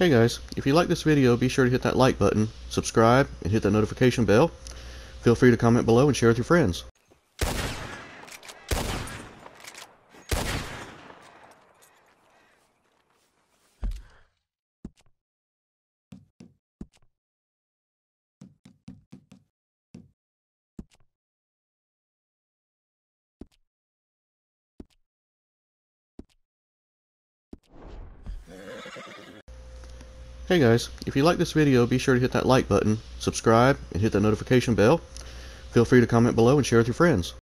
Hey guys, if you like this video, be sure to hit that like button, subscribe, and hit that notification bell. Feel free to comment below and share with your friends. Hey guys, if you like this video, be sure to hit that like button, subscribe, and hit that notification bell. Feel free to comment below and share with your friends.